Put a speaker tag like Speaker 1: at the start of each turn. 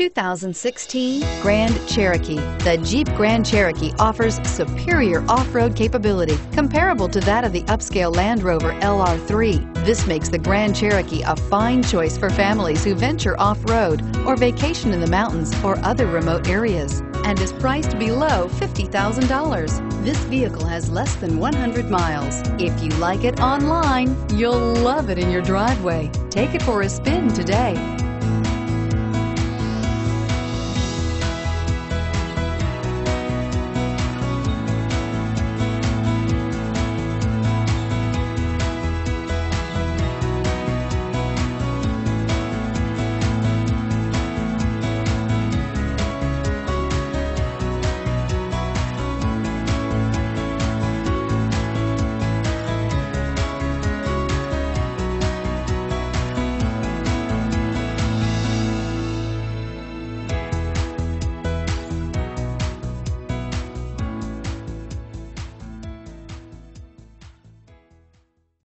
Speaker 1: 2016 Grand Cherokee. The Jeep Grand Cherokee offers superior off-road capability comparable to that of the upscale Land Rover LR3. This makes the Grand Cherokee a fine choice for families who venture off-road or vacation in the mountains or other remote areas and is priced below $50,000. This vehicle has less than 100 miles. If you like it online, you'll love it in your driveway. Take it for a spin today.